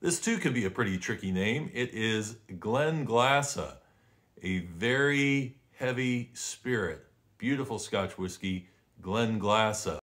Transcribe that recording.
This too can be a pretty tricky name. It is Glenglassaugh, a very heavy spirit. Beautiful Scotch whiskey, Glen Glassa.